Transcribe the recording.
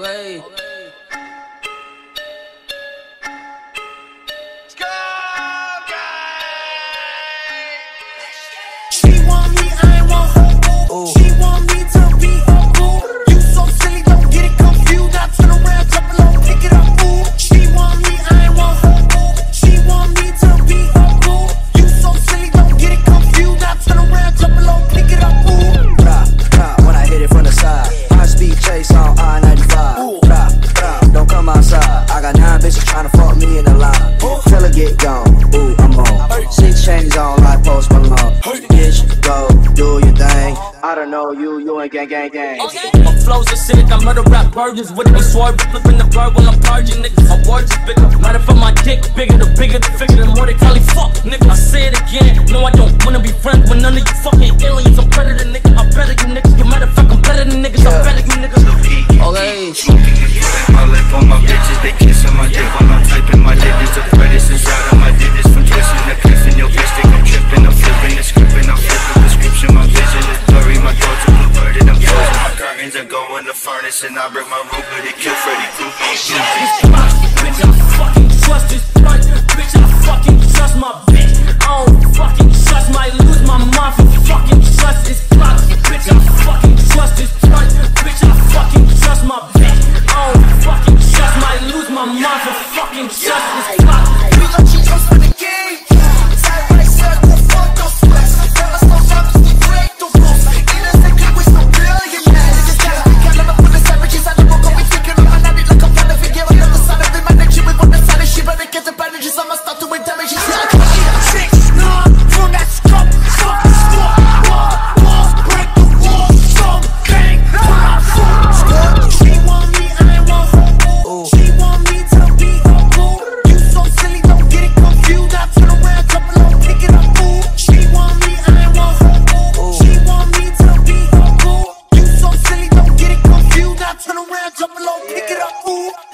Okay. gang, gang, gang. Okay. My flow's acidic, I murder rap virgins. Would it be swerving, flipping the bird while I'm purging niggas? My words is bigger, matter for my dick bigger. The bigger the figure, the more they call me fuck, nigga. I say it again, no, I don't wanna be friends with none of you fucking aliens. I'm better than niggas, I better you niggas. You matter of fact, I'm better than niggas, yeah. I better you niggas. Okay. in the furnace and I break my rule, but it killed Freddy Krueger. around, jump low, pick it up, ooh.